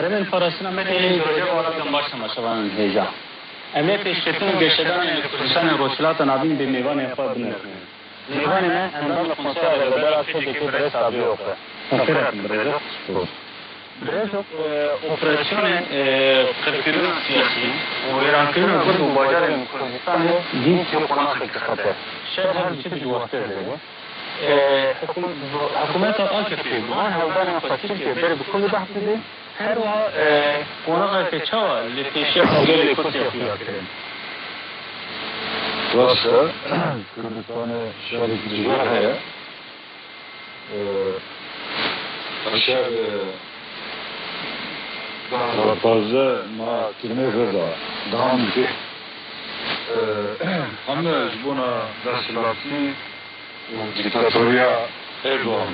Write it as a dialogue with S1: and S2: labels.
S1: من این درجه والا کم باشه مثلا هیجا امی پیشتون گشتن این کردستان روشلات نابین به میوان افاد بنکنه میوان نه اندام لفنسه اگر از که برس آبی اوکه نفرت برزو برزو اپراسیون خلقیرون سیاسی و ایران کردن خود و باجار کردستان دین که قناخ خطر شاید هر چیزی وقته ده حکومت آکفی من هودان فصیل که بره بکل بحث ده هر و قناخ که چوا لتیشه خوگه لکوسی اخیار کرد
S2: Rusya Kürdistan'ı şerifçiler heye aşağı Tazı ma kime gıda dam ki همه buna dasilatni diktatorya Erdoğan